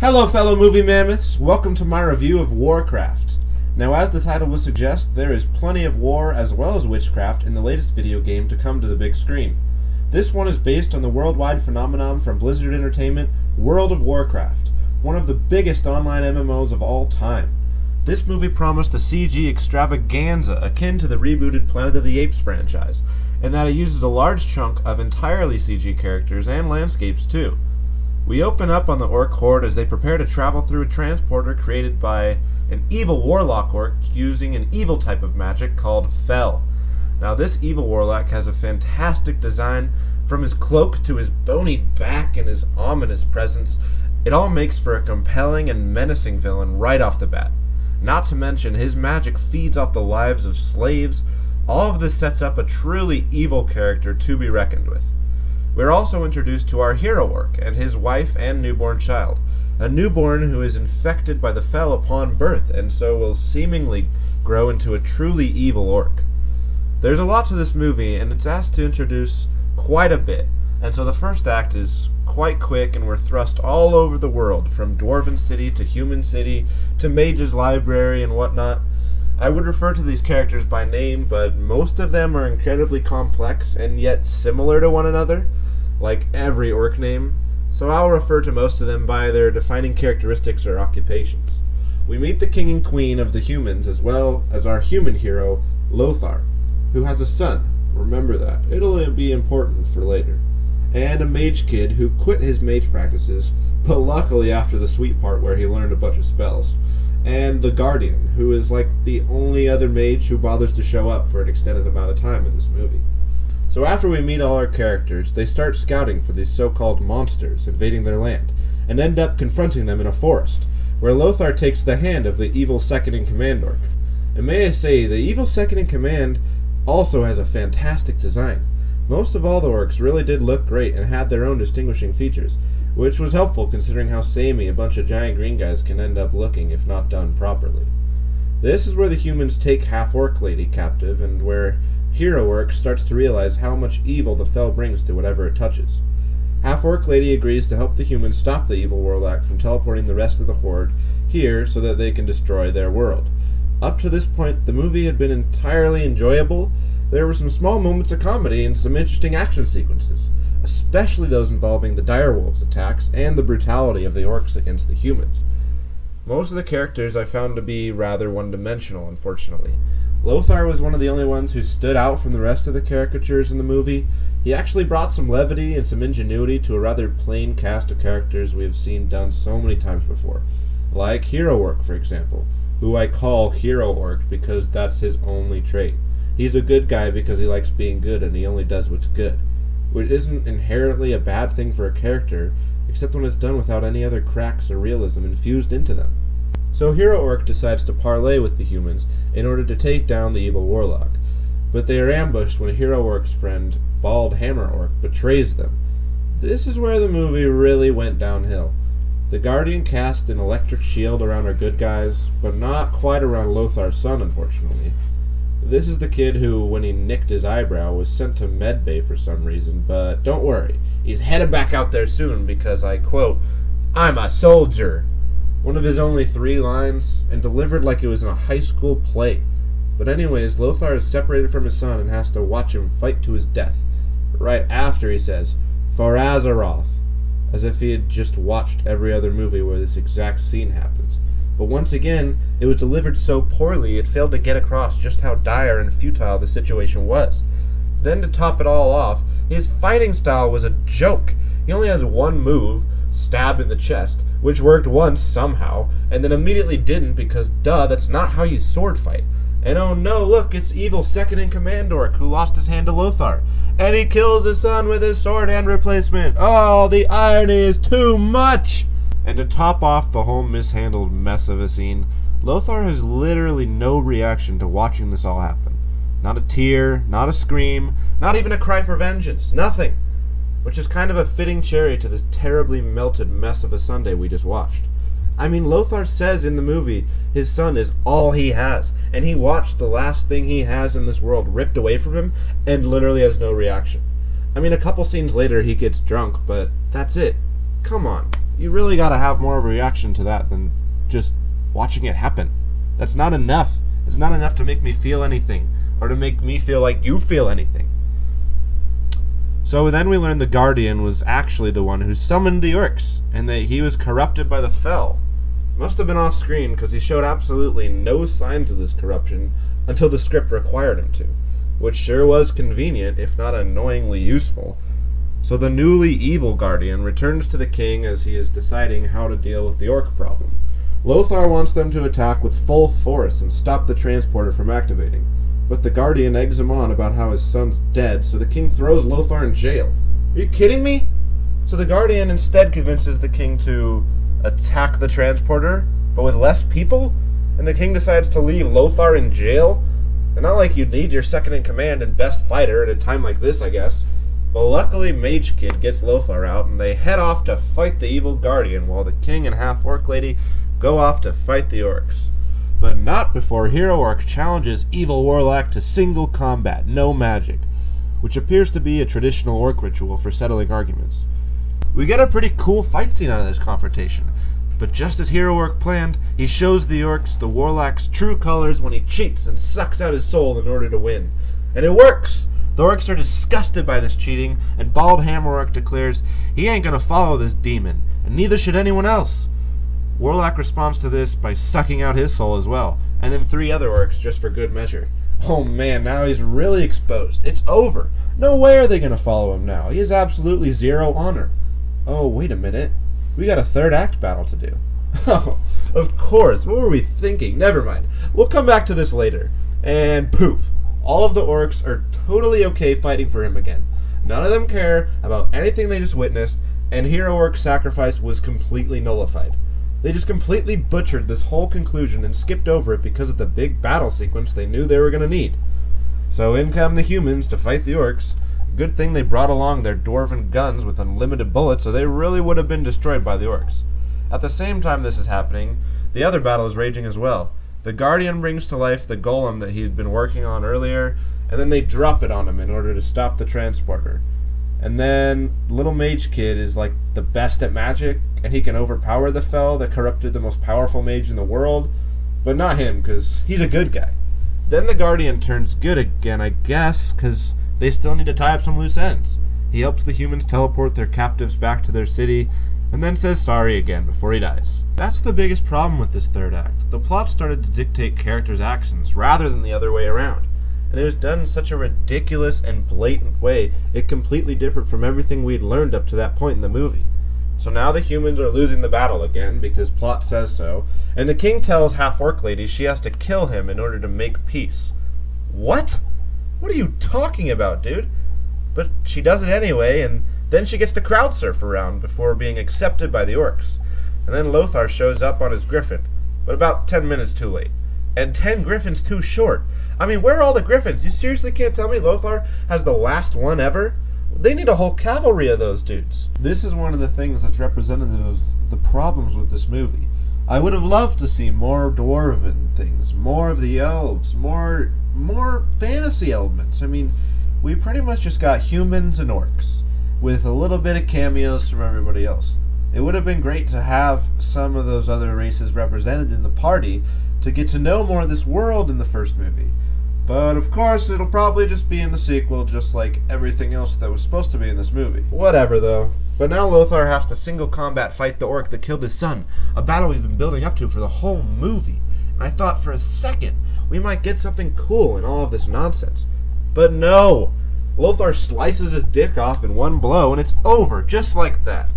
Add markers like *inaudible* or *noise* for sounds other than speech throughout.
Hello, fellow movie mammoths. Welcome to my review of Warcraft. Now, as the title would suggest, there is plenty of war as well as witchcraft in the latest video game to come to the big screen. This one is based on the worldwide phenomenon from Blizzard Entertainment, World of Warcraft, one of the biggest online MMOs of all time. This movie promised a CG extravaganza akin to the rebooted Planet of the Apes franchise, in that it uses a large chunk of entirely CG characters and landscapes too. We open up on the Orc Horde as they prepare to travel through a transporter created by an evil warlock orc using an evil type of magic called Fel. Now, this evil warlock has a fantastic design from his cloak to his bony back and his ominous presence. It all makes for a compelling and menacing villain right off the bat. Not to mention, his magic feeds off the lives of slaves. All of this sets up a truly evil character to be reckoned with. We're also introduced to our hero orc and his wife and newborn child. A newborn who is infected by the Fel upon birth and so will seemingly grow into a truly evil orc. There's a lot to this movie, and it's asked to introduce quite a bit, and so the first act is quite quick, and we're thrust all over the world, from Dwarven City to Human City to Mage's Library and whatnot. I would refer to these characters by name, but most of them are incredibly complex and yet similar to one another, like every orc name, so I'll refer to most of them by their defining characteristics or occupations. We meet the king and queen of the humans as well as our human hero, Lothar, who has a son. Remember that. It'll be important for later. And a mage kid who quit his mage practices, but luckily after the sweet part where he learned a bunch of spells. And the Guardian, who is like the only other mage who bothers to show up for an extended amount of time in this movie. So after we meet all our characters, they start scouting for these so-called monsters invading their land, and end up confronting them in a forest, where Lothar takes the hand of the evil second-in-command orc. And may I say, the evil second-in-command also has a fantastic design. Most of all the orcs really did look great and had their own distinguishing features, which was helpful considering how samey a bunch of giant green guys can end up looking if not done properly. This is where the humans take half-orc lady captive and where Hero Orc starts to realize how much evil the Fel brings to whatever it touches. Half-Orc Lady agrees to help the humans stop the evil warlock from teleporting the rest of the Horde here so that they can destroy their world. Up to this point, the movie had been entirely enjoyable. There were some small moments of comedy and some interesting action sequences, especially those involving the direwolves attacks and the brutality of the orcs against the humans. Most of the characters I found to be rather one-dimensional, unfortunately. Lothar was one of the only ones who stood out from the rest of the caricatures in the movie. He actually brought some levity and some ingenuity to a rather plain cast of characters we have seen done so many times before. Like Hero Orc, for example, who I call Hero Orc because that's his only trait. He's a good guy because he likes being good and he only does what's good. Which isn't inherently a bad thing for a character, except when it's done without any other cracks or realism infused into them. So Hero Orc decides to parley with the humans in order to take down the evil warlock. But they are ambushed when Hero Orc's friend, Bald Hammer Orc, betrays them. This is where the movie really went downhill. The Guardian cast an electric shield around our good guys, but not quite around Lothar's son, unfortunately. This is the kid who, when he nicked his eyebrow, was sent to medbay for some reason, but don't worry, he's headed back out there soon because I quote, I'm a soldier one of his only three lines, and delivered like it was in a high school play. But anyways, Lothar is separated from his son and has to watch him fight to his death. Right after he says, For Azeroth, as if he had just watched every other movie where this exact scene happens. But once again, it was delivered so poorly it failed to get across just how dire and futile the situation was. Then to top it all off, his fighting style was a joke. He only has one move, stab in the chest, which worked once somehow, and then immediately didn't because, duh, that's not how you sword fight. And oh no, look, it's evil second in command orc who lost his hand to Lothar. And he kills his son with his sword hand replacement. Oh, the irony is too much! And to top off the whole mishandled mess of a scene, Lothar has literally no reaction to watching this all happen. Not a tear, not a scream, not even a cry for vengeance, nothing which is kind of a fitting cherry to this terribly melted mess of a sundae we just watched. I mean, Lothar says in the movie his son is all he has, and he watched the last thing he has in this world ripped away from him and literally has no reaction. I mean, a couple scenes later he gets drunk, but that's it. Come on. You really got to have more of a reaction to that than just watching it happen. That's not enough. It's not enough to make me feel anything or to make me feel like you feel anything. So then we learned the Guardian was actually the one who summoned the Orcs, and that he was corrupted by the Fel. Must have been off screen because he showed absolutely no signs of this corruption until the script required him to, which sure was convenient, if not annoyingly useful. So the newly evil Guardian returns to the king as he is deciding how to deal with the Orc problem. Lothar wants them to attack with full force and stop the transporter from activating. But the Guardian eggs him on about how his son's dead, so the king throws Lothar in jail. Are you kidding me? So the Guardian instead convinces the king to attack the transporter, but with less people? And the king decides to leave Lothar in jail? And not like you'd need your second in command and best fighter at a time like this, I guess. But luckily, Mage Kid gets Lothar out, and they head off to fight the evil Guardian, while the king and half orc lady go off to fight the orcs but not before Hero Orc challenges Evil Warlock to single combat, no magic, which appears to be a traditional orc ritual for settling arguments. We get a pretty cool fight scene out of this confrontation, but just as Hero Orc planned, he shows the orcs the Warlock's true colors when he cheats and sucks out his soul in order to win. And it works! The orcs are disgusted by this cheating, and Bald Hammer Orc declares he ain't gonna follow this demon, and neither should anyone else. Warlock responds to this by sucking out his soul as well, and then three other orcs just for good measure. Oh man, now he's really exposed. It's over. No way are they to follow him now. He has absolutely zero honor. Oh, wait a minute. We got a third act battle to do. Oh, *laughs* of course. What were we thinking? Never mind. We'll come back to this later. And poof. All of the orcs are totally okay fighting for him again. None of them care about anything they just witnessed, and Hero Orc sacrifice was completely nullified. They just completely butchered this whole conclusion and skipped over it because of the big battle sequence they knew they were going to need. So in come the humans to fight the orcs. Good thing they brought along their dwarven guns with unlimited bullets, or they really would have been destroyed by the orcs. At the same time this is happening, the other battle is raging as well. The Guardian brings to life the golem that he had been working on earlier, and then they drop it on him in order to stop the transporter. And then Little Mage Kid is like the best at magic, and he can overpower the Fel that corrupted the most powerful mage in the world, but not him, because he's a good guy. Then the Guardian turns good again, I guess, because they still need to tie up some loose ends. He helps the humans teleport their captives back to their city, and then says sorry again before he dies. That's the biggest problem with this third act. The plot started to dictate characters' actions rather than the other way around and it was done in such a ridiculous and blatant way, it completely differed from everything we'd learned up to that point in the movie. So now the humans are losing the battle again, because plot says so, and the king tells Half-Orc Lady she has to kill him in order to make peace. What? What are you talking about, dude? But she does it anyway, and then she gets to crowd surf around before being accepted by the orcs. And then Lothar shows up on his griffin, but about ten minutes too late and 10 griffins too short. I mean, where are all the griffins? You seriously can't tell me Lothar has the last one ever? They need a whole cavalry of those dudes. This is one of the things that's representative of the problems with this movie. I would have loved to see more dwarven things, more of the elves, more more fantasy elements. I mean, we pretty much just got humans and orcs with a little bit of cameos from everybody else. It would have been great to have some of those other races represented in the party to get to know more of this world in the first movie. But of course, it'll probably just be in the sequel, just like everything else that was supposed to be in this movie. Whatever, though. But now Lothar has to single combat fight the orc that killed his son, a battle we've been building up to for the whole movie. And I thought for a second we might get something cool in all of this nonsense. But no! Lothar slices his dick off in one blow, and it's over, just like that.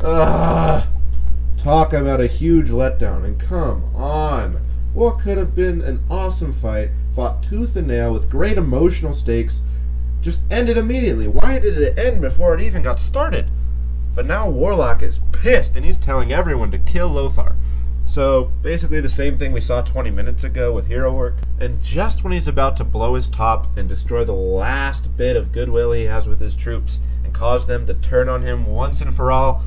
Ugh. Talk about a huge letdown, and come on. What could have been an awesome fight, fought tooth and nail with great emotional stakes, just ended immediately. Why did it end before it even got started? But now Warlock is pissed and he's telling everyone to kill Lothar. So basically the same thing we saw 20 minutes ago with Hero Orc. And just when he's about to blow his top and destroy the last bit of goodwill he has with his troops and cause them to turn on him once and for all,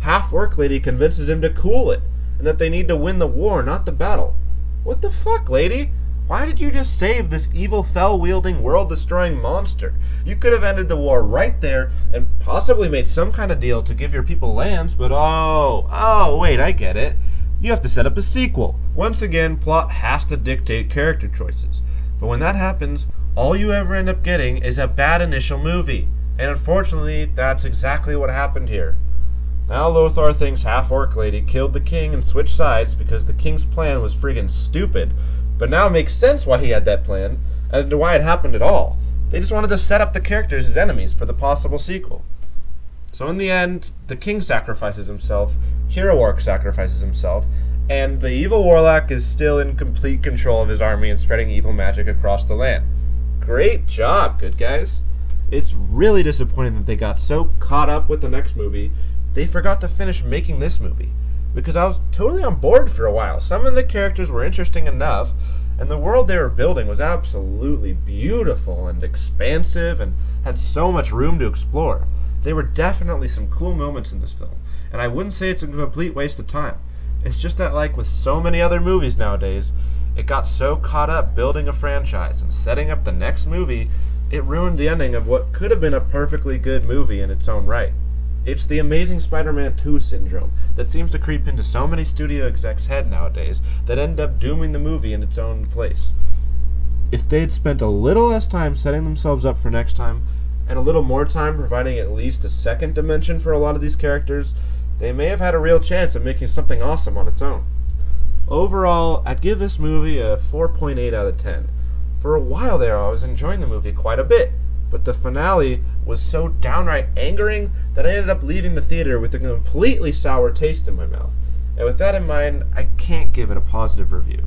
Half Orc Lady convinces him to cool it and that they need to win the war, not the battle. What the fuck, lady? Why did you just save this evil, Fel wielding, world destroying monster? You could have ended the war right there and possibly made some kind of deal to give your people lands, but oh, oh, wait, I get it. You have to set up a sequel. Once again, plot has to dictate character choices. But when that happens, all you ever end up getting is a bad initial movie. And unfortunately, that's exactly what happened here. Now Lothar thinks half orc lady killed the king and switched sides because the king's plan was friggin' stupid, but now it makes sense why he had that plan and why it happened at all. They just wanted to set up the characters as enemies for the possible sequel. So in the end, the king sacrifices himself, Hero Orc sacrifices himself, and the evil warlock is still in complete control of his army and spreading evil magic across the land. Great job, good guys. It's really disappointing that they got so caught up with the next movie, they forgot to finish making this movie because I was totally on board for a while. Some of the characters were interesting enough, and the world they were building was absolutely beautiful and expansive and had so much room to explore. There were definitely some cool moments in this film, and I wouldn't say it's a complete waste of time. It's just that, like with so many other movies nowadays, it got so caught up building a franchise and setting up the next movie, it ruined the ending of what could have been a perfectly good movie in its own right. It's the Amazing Spider-Man 2 syndrome that seems to creep into so many studio execs' head nowadays that end up dooming the movie in its own place. If they'd spent a little less time setting themselves up for next time, and a little more time providing at least a second dimension for a lot of these characters, they may have had a real chance of making something awesome on its own. Overall, I'd give this movie a 4.8 out of 10. For a while there, I was enjoying the movie quite a bit but the finale was so downright angering that I ended up leaving the theater with a completely sour taste in my mouth. And with that in mind, I can't give it a positive review,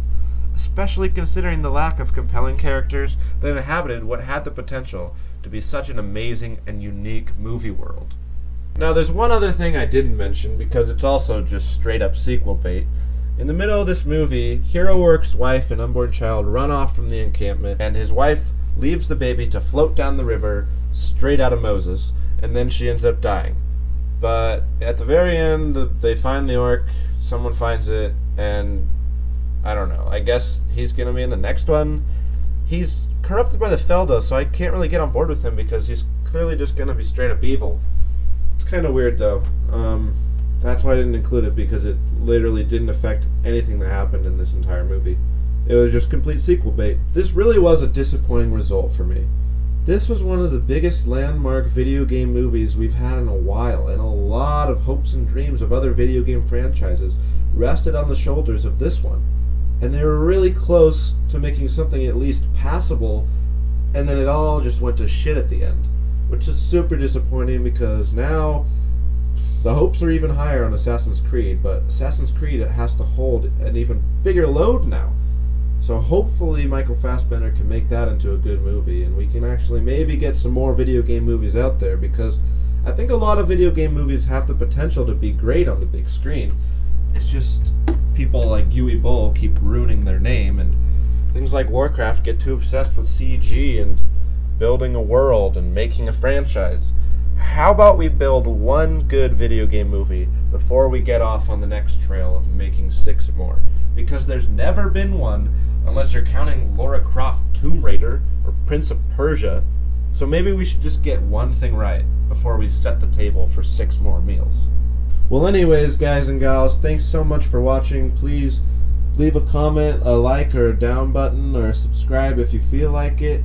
especially considering the lack of compelling characters that inhabited what had the potential to be such an amazing and unique movie world. Now, there's one other thing I didn't mention because it's also just straight up sequel bait. In the middle of this movie, Hero Orc's wife and unborn child run off from the encampment, and his wife leaves the baby to float down the river straight out of Moses, and then she ends up dying. But at the very end, they find the orc, someone finds it, and I don't know. I guess he's going to be in the next one. He's corrupted by the Felda, so I can't really get on board with him because he's clearly just going to be straight up evil. It's kind of weird, though. Um, that's why I didn't include it because it literally didn't affect anything that happened in this entire movie. It was just complete sequel bait. This really was a disappointing result for me. This was one of the biggest landmark video game movies we've had in a while, and a lot of hopes and dreams of other video game franchises rested on the shoulders of this one. And they were really close to making something at least passable, and then it all just went to shit at the end. Which is super disappointing because now the hopes are even higher on Assassin's Creed, but Assassin's Creed has to hold an even bigger load now. So hopefully Michael Fassbender can make that into a good movie, and we can actually maybe get some more video game movies out there because I think a lot of video game movies have the potential to be great on the big screen. It's just people like Uwe Boll keep ruining their name, and things like Warcraft get too obsessed with CG and building a world and making a franchise. How about we build one good video game movie before we get off on the next trail of making six more? Because there's never been one unless you're counting Lara Croft Tomb Raider or Prince of Persia. So maybe we should just get one thing right before we set the table for six more meals. Well, anyways, guys and gals, thanks so much for watching. Please leave a comment, a like, or a down button, or subscribe if you feel like it.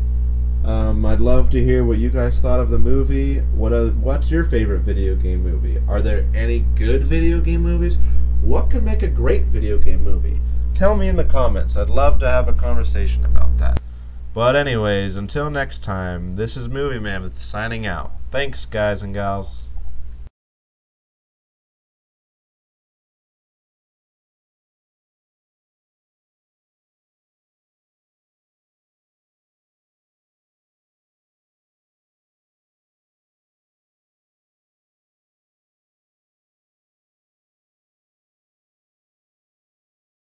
Um, I'd love to hear what you guys thought of the movie. What are, what's your favorite video game movie? Are there any good video game movies? What can make a great video game movie? Tell me in the comments. I'd love to have a conversation about that. But anyways, until next time, this is Movie Mammoth signing out. Thanks, guys and gals.